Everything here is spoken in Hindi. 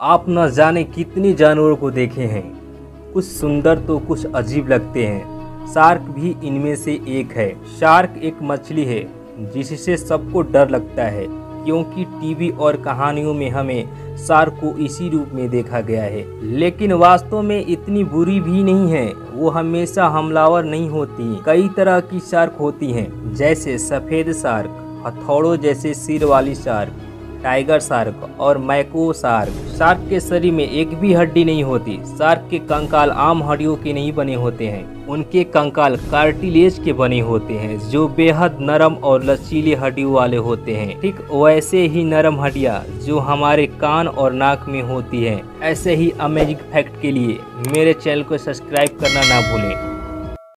आप न जाने कितने जानवरों को देखे हैं। कुछ सुंदर तो कुछ अजीब लगते हैं। शार्क भी इनमें से एक है। शार्क एक मछली है, जिससे सबको डर लगता है, क्योंकि टीवी और कहानियों में हमें शार्क को इसी रूप में देखा गया है। लेकिन वास्तव में इतनी बुरी भी नहीं है, वो हमेशा हमलावर नहीं होती कई तरह की शार्क होती हैं, जैसे सफ़ेद शार्क, हथौड़ों जैसे सिर वाली शार्क टाइगर शार्क और मैको शार्क। शार्क के शरीर में एक भी हड्डी नहीं होती। शार्क के कंकाल आम हड्डियों के नहीं बने होते हैं। उनके कंकाल कार्टिलेज के बने होते हैं, जो बेहद नरम और लचीले हड्डियों वाले होते हैं। ठीक वैसे ही नरम हड्डियाँ, जो हमारे कान और नाक में होती हैं। ऐसे ही अमेजिंग फैक्ट के लिए मेरे चैनल को सब्सक्राइब करना ना भूलें।